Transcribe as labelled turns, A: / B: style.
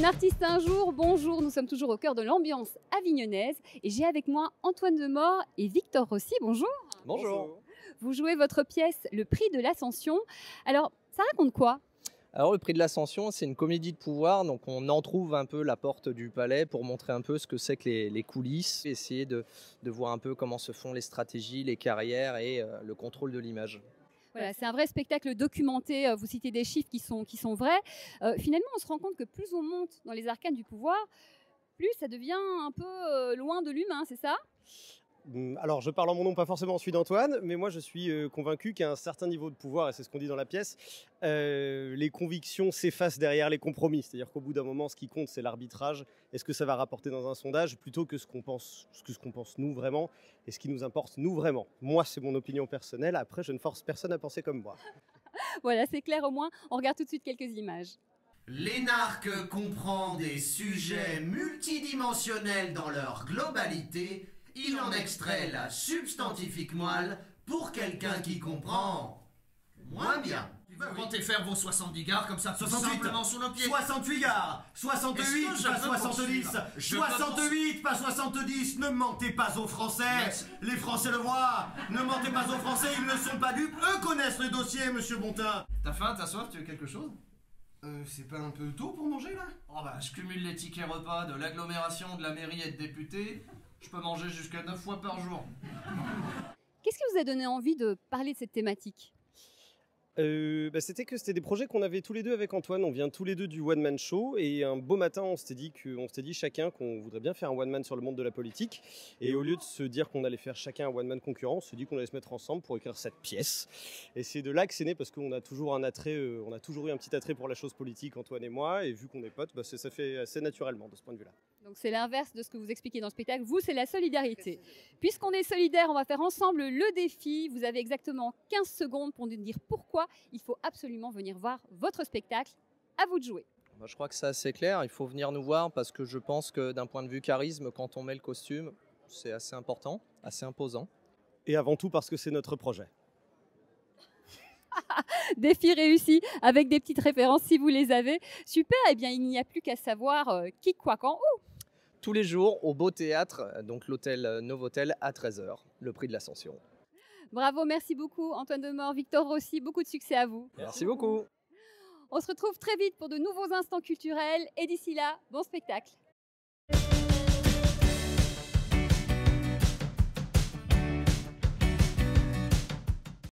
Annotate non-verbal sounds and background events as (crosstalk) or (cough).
A: Un artiste un jour, bonjour, nous sommes toujours au cœur de l'ambiance avignonnaise et j'ai avec moi Antoine Demort et Victor Rossi, bonjour.
B: Bonjour.
A: Vous jouez votre pièce Le prix de l'ascension. Alors, ça raconte quoi?
B: Alors, le prix de l'ascension, c'est une comédie de pouvoir, donc on en trouve un peu la porte du palais pour montrer un peu ce que c'est que les, les coulisses, essayer de, de voir un peu comment se font les stratégies, les carrières et euh, le contrôle de l'image.
A: Voilà, c'est un vrai spectacle documenté. euh, Vous citez des chiffres qui sont, qui sont vrais. Euh, finalement, on se rend compte que plus on monte dans les arcanes du pouvoir, plus ça devient un peu euh, loin de l'humain, c'est ça?
C: Alors, je parle en mon nom, pas forcément celui d'Antoine, mais moi je suis euh, convaincu qu'à un certain niveau de pouvoir, et c'est ce qu'on dit dans la pièce, euh, les convictions s'effacent derrière les compromis. C'est-à-dire qu'au bout d'un moment, ce qui compte, c'est l'arbitrage. Est-ce que ça va rapporter dans un sondage plutôt que ce qu'on pense, ce que ce qu'on pense nous vraiment, et ce qui nous importe nous vraiment? Moi, c'est mon opinion personnelle. Après, je ne force personne à penser comme moi. (laughs)
A: Voilà, c'est clair au moins. On regarde tout de suite quelques images.
D: L'énarque comprend des sujets multidimensionnels dans leur globalité. Il en extrait la substantifique moelle pour quelqu'un qui comprend moins bien.
E: Vous comptez faire vos 70 gares comme ça, tout
F: 68.
E: simplement sous nos pieds.
F: 68 gares. 68,
E: Est-ce que je
F: pas
E: peux
F: 70
E: poursuivre Je peux
F: 68, pas 70 Ne mentez pas aux Français.
E: Merci.
F: Les Français le voient. Ne mentez pas aux Français, ils ne sont pas dupes. Eux connaissent le dossier, monsieur Bontin.
E: T'as faim, t'as soif, tu veux quelque chose?
F: Euh, c'est pas un peu tôt pour manger, là?
E: Oh bah, je cumule les tickets repas de l'agglomération, de la mairie et de député. Je peux manger jusqu'à 9 fois par jour.
A: Qu'est-ce qui vous a donné envie de parler de cette thématique?
C: Euh, bah, c'était que c'était des projets qu'on avait tous les deux avec Antoine. On vient tous les deux du one man show et un beau matin, on s'était dit que- on s'était dit chacun qu'on voudrait bien faire un one man sur le monde de la politique. Et au lieu de se dire qu'on allait faire chacun un one man concurrent, on s'est dit qu'on allait se mettre ensemble pour écrire cette pièce. Et c'est de là que c'est né parce qu'on a toujours un attrait, euh, on a toujours eu un petit attrait pour la chose politique, Antoine et moi. Et vu qu'on est potes, bah, ça fait assez naturellement de ce point de vue-là.
A: Donc c'est l'inverse de ce que vous expliquez dans le spectacle. Vous, c'est la solidarité. Puisqu'on est solidaire, on va faire ensemble le défi. Vous avez exactement 15 secondes pour nous dire pourquoi il faut absolument venir voir votre spectacle. À vous de jouer.
B: Bah, je crois que c'est assez clair, il faut venir nous voir parce que je pense que d'un point de vue charisme, quand on met le costume, c'est assez important, assez imposant.
C: Et avant tout parce que c'est notre projet. (laughs)
A: Défi réussi avec des petites références si vous les avez. Super, eh bien il n'y a plus qu'à savoir euh, qui, quoi, quand, où.
B: Tous les jours au Beau Théâtre, euh, donc l'hôtel euh, Novotel à 13h, le prix de l'ascension.
A: Bravo, merci beaucoup Antoine Demort, Victor Rossi, beaucoup de succès à vous.
B: Merci beaucoup.
A: On se retrouve très vite pour de nouveaux instants culturels et d'ici là, bon spectacle.